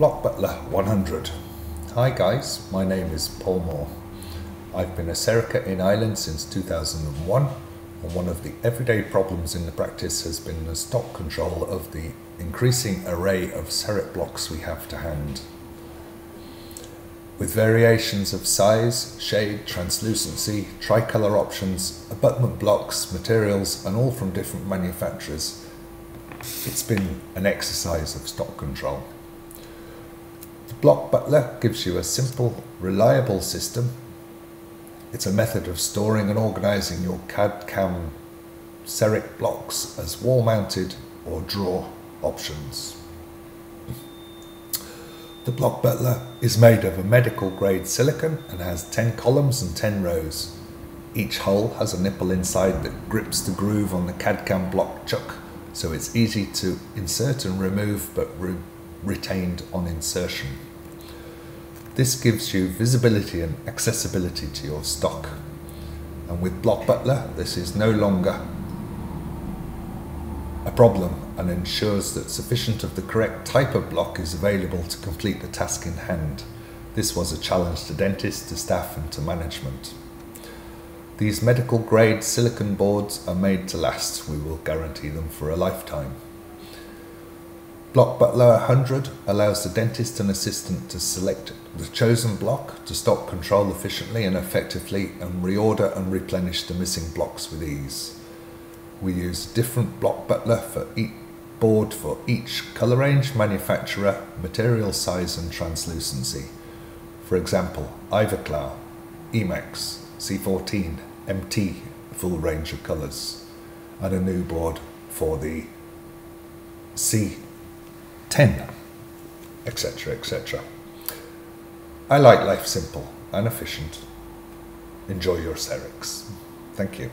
Block Butler 100. Hi guys, my name is Paul Moore. I've been a Serica in Ireland since 2001 and one of the everyday problems in the practice has been the stock control of the increasing array of Cerec blocks we have to hand. With variations of size, shade, translucency, tricolour options, abutment blocks, materials and all from different manufacturers, it's been an exercise of stock control. Block Butler gives you a simple, reliable system. It's a method of storing and organising your CAD CAM Cerec blocks as wall mounted or drawer options. The Block Butler is made of a medical grade silicon and has 10 columns and 10 rows. Each hole has a nipple inside that grips the groove on the CAD CAM block chuck so it's easy to insert and remove but retained on insertion. This gives you visibility and accessibility to your stock. And with Block Butler, this is no longer a problem and ensures that sufficient of the correct type of block is available to complete the task in hand. This was a challenge to dentists, to staff and to management. These medical grade silicon boards are made to last. We will guarantee them for a lifetime. Block Butler 100 allows the dentist and assistant to select the chosen block to stock control efficiently and effectively and reorder and replenish the missing blocks with ease. We use different block butler for each board for each colour range, manufacturer, material size and translucency. For example, Ivoclar, e.max, C14, MT, full range of colours, and a new board for the C10, etc. etc. I like life simple and efficient. Enjoy your Cerecs. Thank you.